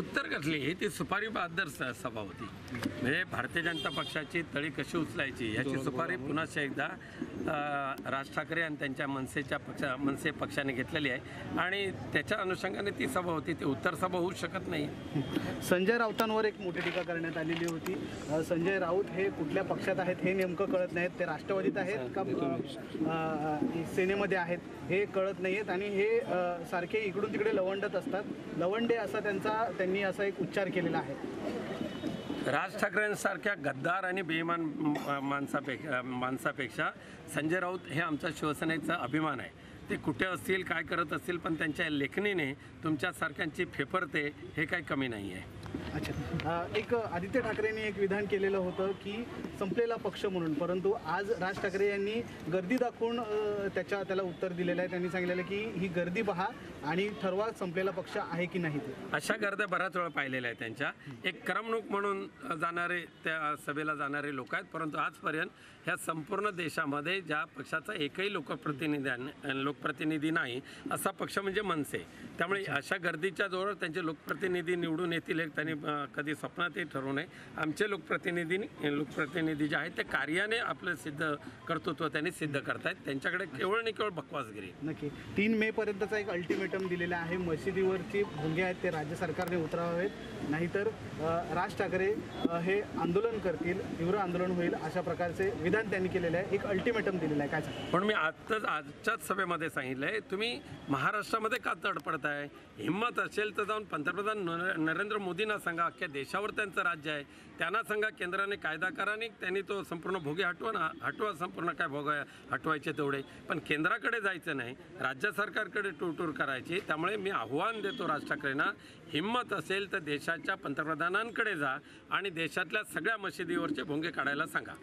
उत्तर कसली? ही ती सुपारी बहादर सभा होती म्हणजे भारतीय जनता पक्षाची तळी कशी उचलायची ह्याची सुपारी पुन्हा एकदा राज ठाकरे आणि त्यांच्या मनसेच्या पक्ष मनसे पक्षाने घेतलेली आहे. आणि त्याच्या अनुषंगाने ती सभा होती. ती उत्तर सभा होऊ शकत नाही. संजय राऊतांवर एक मोठी टीका करण्यात आलेली होती. संजय राऊत हे कुठल्या पक्षात आहेत हे नेमकं कळत नाहीत. ते राष्ट्रवादीत आहेत का सेनेमध्ये आहेत हे कळत नाही आहेत आणि हे सारखे इकडून तिकडे लवंडत असतात. लवंडे असा त्यांचा त्यांनी असा एक उच्चार केलेला आहे. राज ठाकरेंसारख्या गद्दार आणि बेईमान माणसापेक्षा माणसापेक्षा संजय राऊत हे आमच्या शिवसेनेचा अभिमान आहे. ते कुठे असतील काय करत असतील पण त्यांच्या लेखणीने तुमच्यासारख्यांची फेफरते हे काही कमी नाही आहे. अच्छा. एक आदित्य ठाकरेंनी एक विधान केलेलं होतं की संपलेला पक्ष म्हणून परंतु आज राज ठाकरे यांनी गर्दी दाखवून त्याच्या त्याला उत्तर दिलेलं आहे. त्यांनी सांगितलेलं की ही गर्दी पहा आणि ठरवा संपलेला पक्ष आहे की नाही ते. अशा गर्द्या बऱ्याच वेळा पाहिलेल्या आहेत त्यांच्या. एक करमणूक म्हणून जाणारे त्या सभेला जाणारे लोक आहेत परंतु आजपर्यंत ह्या संपूर्ण देशामध्ये ज्या पक्षाचा एकही लोकप्रतिनिधी लोकप्रतिनिधी नाही असा पक्ष म्हणजे मनसे. त्यामुळे अशा गर्दीच्या जोरावर त्यांचे लोकप्रतिनिधी निवडून येतील हे त्यांनी कधी स्वप्नातही ठरवू नये. आमचे लोकप्रतिनिधी लोकप्रतिनिधी जे आहेत ते कार्याने आपलं सिद्ध कर्तृत्व त्यांनी सिद्ध करतायत. त्यांच्याकडे केवळ आणि केवळ बकवासगिरी नक्की. तीन मे पर्यंतचा एक अल्टिमेटम दिलेला आहे. मशिदीवरची भोंगे आहेत ते राज्य सरकारने उतरावेत. नाहीतर राज ठाकरे हे आंदोलन करतील तीव्र आंदोलन होईल अशा प्रकारचे विधान त्यांनी केलेलं आहे. एक अल्टिमेटम दिलेलं आहे. काय पण मी आत्ताच आजच्याच सभेमध्ये सांगितलंय तुम्ही महाराष्ट्रामध्ये का तडपडताय हिंमत असेल तर जाऊन पंतप्रधान नर- नरेंद्र मोदींना सांगा अख्ख्या देशावर त्यांचं राज्य आहे. त्यांना सांगा केंद्राने कायदा करा आणि त्यांनी तो संपूर्ण भोगे हटवा ना हटवा संपूर्ण काय भोग हटवायचे तेवढे. पण केंद्राकडे जायचं नाही राज्य सरकारकडे टूर करायचं. त्यामुळे मी आव्हान देतो राज ठाकरेंना हिंमत असेल तर देशाच्या पंतप्रधानांकडे जा आणि देशातल्या सगळ्या मशिदीवरचे भोंगे काढायला सांगा.